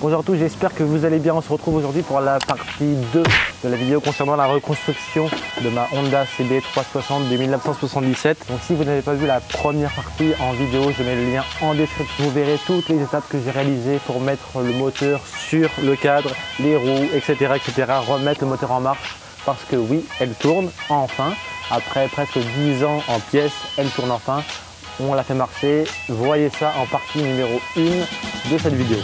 Bonjour à tous, j'espère que vous allez bien. On se retrouve aujourd'hui pour la partie 2 de la vidéo concernant la reconstruction de ma Honda CB360 de 1977. Donc si vous n'avez pas vu la première partie en vidéo, je mets le lien en description. Vous verrez toutes les étapes que j'ai réalisées pour mettre le moteur sur le cadre, les roues, etc. etc. Remettre le moteur en marche parce que oui, elle tourne enfin. Après presque 10 ans en pièces, elle tourne enfin. On l'a fait marcher. Voyez ça en partie numéro 1 de cette vidéo.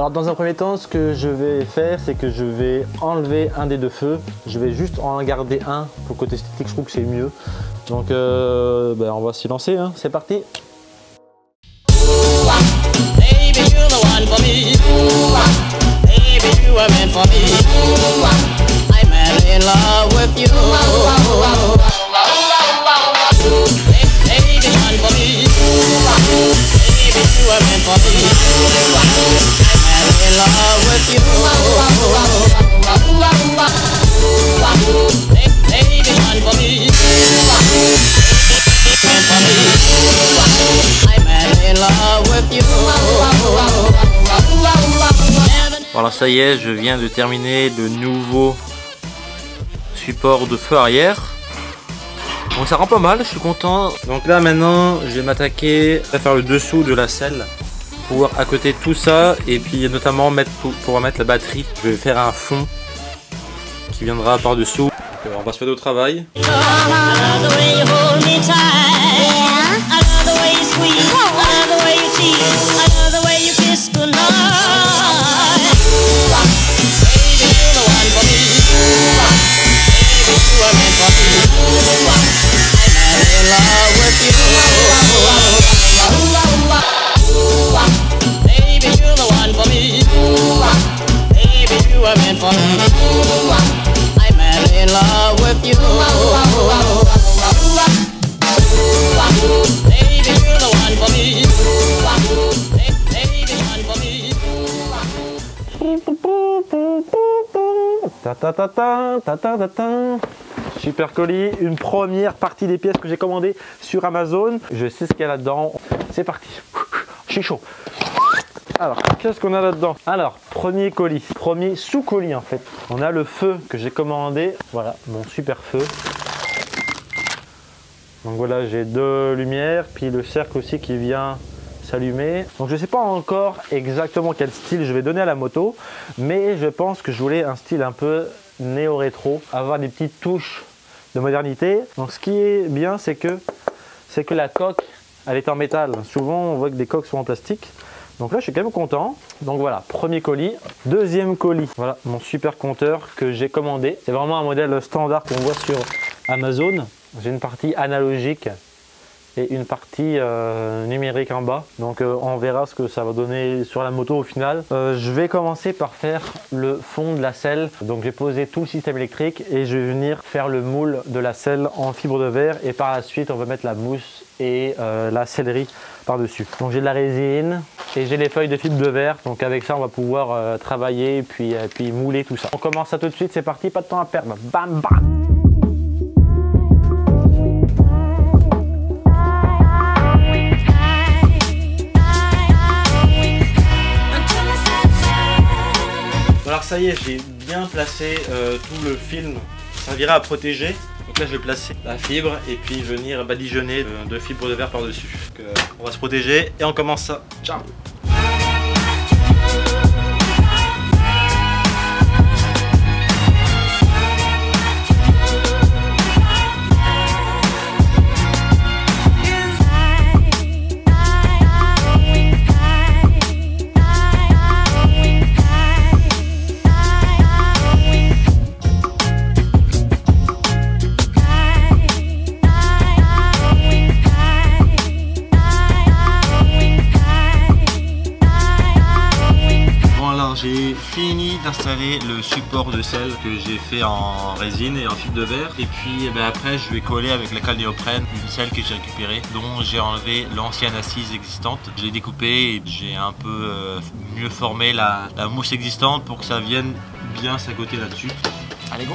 Alors dans un premier temps, ce que je vais faire, c'est que je vais enlever un des deux feux. Je vais juste en garder un pour côté esthétique, je trouve que c'est mieux. Donc euh, ben, on va s'y lancer, hein. c'est parti Voilà, ça y est, je viens de terminer le nouveau support de feu arrière. Bon, ça rend pas mal, je suis content. Donc là, maintenant, je vais m'attaquer à faire le dessous de la selle pouvoir accoter tout ça et puis notamment mettre pour, pour mettre la batterie. Je vais faire un fond qui viendra par-dessous. Euh, on va se mettre au travail. Super colis, une première partie des pièces que j'ai commandées sur Amazon. Je sais ce qu'il y a là-dedans. C'est parti. Je suis chaud. Alors, qu'est-ce qu'on a là-dedans? Alors, premier colis, premier sous-colis en fait. On a le feu que j'ai commandé. Voilà, mon super feu. Donc voilà, j'ai deux lumières, puis le cercle aussi qui vient s'allumer. Donc je ne sais pas encore exactement quel style je vais donner à la moto, mais je pense que je voulais un style un peu néo-rétro, avoir des petites touches de modernité. Donc ce qui est bien, c'est que, c'est que la coque, elle est en métal. Souvent, on voit que des coques sont en plastique. Donc là, je suis quand même content. Donc voilà, premier colis. Deuxième colis, voilà mon super compteur que j'ai commandé. C'est vraiment un modèle standard qu'on voit sur Amazon. J'ai une partie analogique et une partie euh, numérique en bas. Donc euh, on verra ce que ça va donner sur la moto au final. Euh, je vais commencer par faire le fond de la selle. Donc j'ai posé tout le système électrique et je vais venir faire le moule de la selle en fibre de verre et par la suite on va mettre la mousse et la sellerie par dessus. Donc j'ai de la résine et j'ai les feuilles de fibre de verre. Donc avec ça on va pouvoir travailler et puis, puis mouler tout ça. On commence ça tout de suite, c'est parti, pas de temps à perdre. Bam bam ça y est, j'ai bien placé euh, tout le film. Ça servira à protéger. Donc là, je vais placer la fibre et puis venir badigeonner de, fibres de verre par-dessus. Euh, on va se protéger et on commence ça. Ciao installer le support de sel que j'ai fait en résine et en fibre de verre. Et puis eh ben, après, je vais coller avec la colle néoprène une selle que j'ai récupérée, dont j'ai enlevé l'ancienne assise existante. Je l'ai découpée et j'ai un peu euh, mieux formé la, la mousse existante pour que ça vienne bien s'agoter là-dessus. Allez, go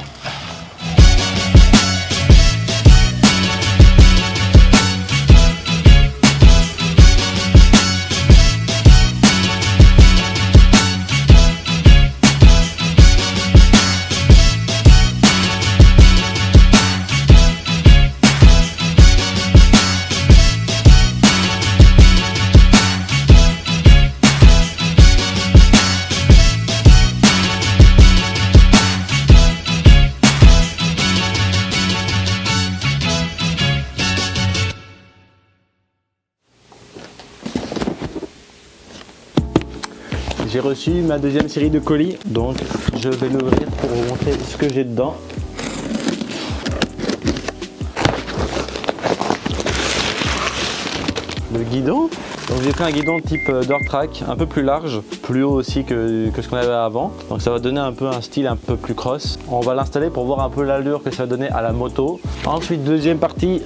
reçu ma deuxième série de colis, donc je vais l'ouvrir pour vous montrer ce que j'ai dedans. Le guidon. Donc j'ai pris un guidon type euh, door track, un peu plus large, plus haut aussi que, que ce qu'on avait avant. Donc ça va donner un peu un style un peu plus cross. On va l'installer pour voir un peu l'allure que ça va donner à la moto. Ensuite deuxième partie,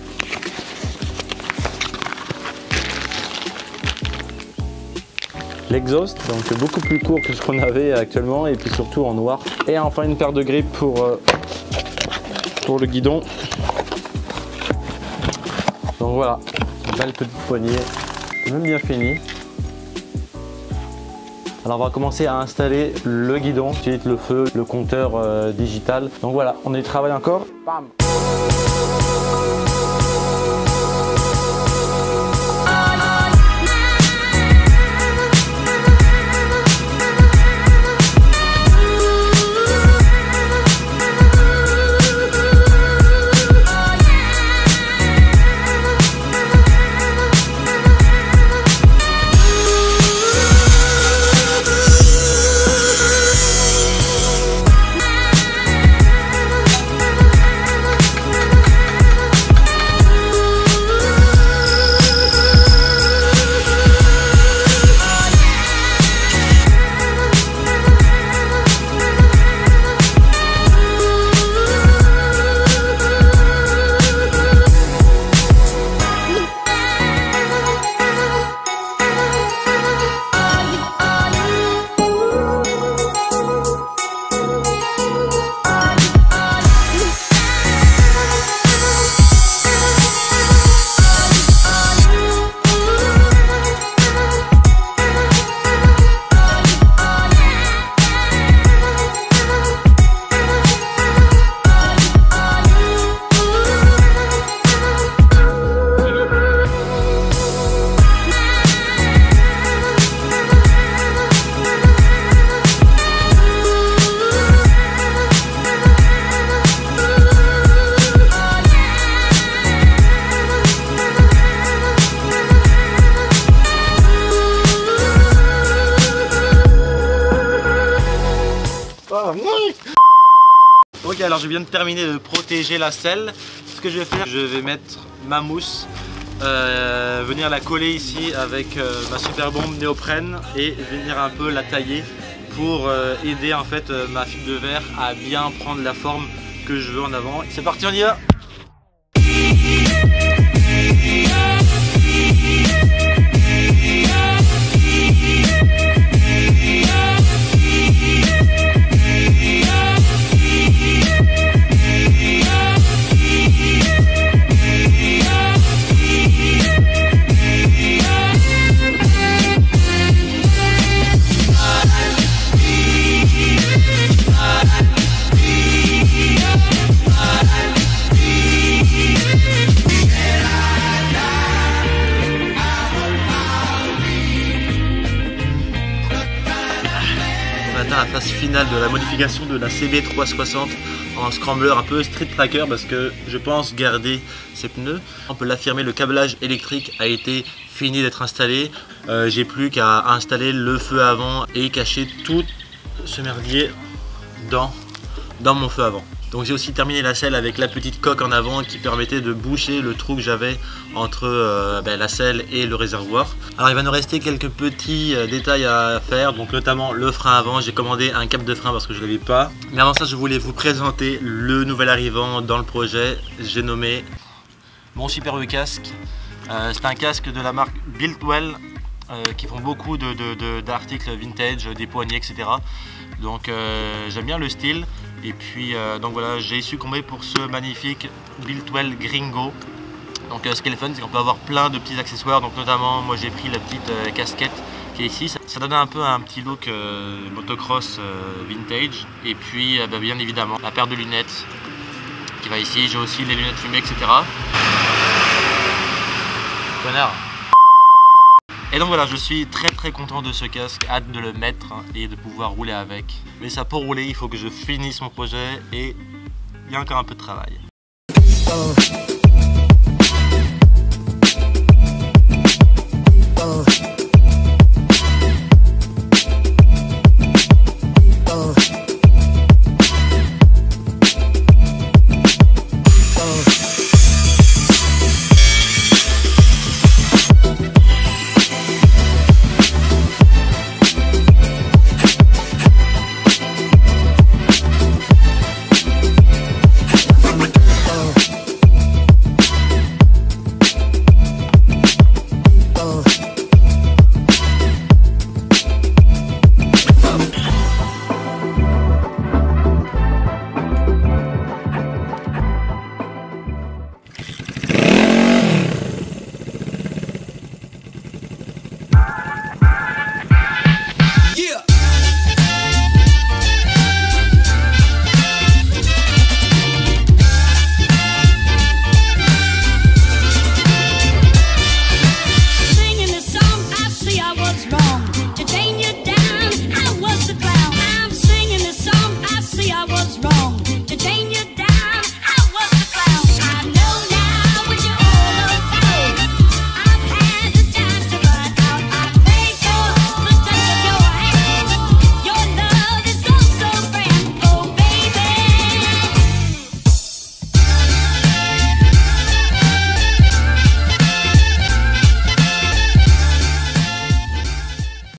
l'exhaust, donc beaucoup plus court que ce qu'on avait actuellement et puis surtout en noir. Et enfin une paire de grippes pour, euh, pour le guidon. Donc voilà, belle petite poignée, même bien fini. Alors on va commencer à installer le guidon, le feu, le compteur euh, digital. Donc voilà, on y travaille encore. Bam Ok alors je viens de terminer de protéger la selle. Ce que je vais faire, je vais mettre ma mousse, euh, venir la coller ici avec euh, ma super bombe néoprène et venir un peu la tailler pour euh, aider en fait ma fibre de verre à bien prendre la forme que je veux en avant. C'est parti on y va phase finale de la modification de la CB360 en scrambler un peu street tracker parce que je pense garder ces pneus. On peut l'affirmer, le câblage électrique a été fini d'être installé. Euh, J'ai plus qu'à installer le feu avant et cacher tout ce merdier dans, dans mon feu avant. Donc j'ai aussi terminé la selle avec la petite coque en avant qui permettait de boucher le trou que j'avais entre euh, ben, la selle et le réservoir. Alors il va nous rester quelques petits euh, détails à faire, donc notamment le frein avant. J'ai commandé un cap de frein parce que je ne l'avais pas. Mais avant ça je voulais vous présenter le nouvel arrivant dans le projet. J'ai nommé mon superbe casque. Euh, c'est un casque de la marque Builtwell qui font beaucoup d'articles vintage, des poignées, etc. Donc j'aime bien le style. Et puis euh, donc voilà, j'ai succombé pour ce magnifique Builtwell Gringo. Donc euh, ce qui est le fun, c'est qu'on peut avoir plein de petits accessoires. Donc notamment, moi j'ai pris la petite euh, casquette qui est ici. Ça, donne un peu un petit look motocross vintage. Et puis bah, bien évidemment, la paire de lunettes qui va ici. J'ai aussi les lunettes fumées, etc. Connard et donc voilà, je suis très très content de ce casque, hâte de le mettre et de pouvoir rouler avec. Mais ça pour rouler, il faut que je finisse mon projet et il y a encore un peu de travail.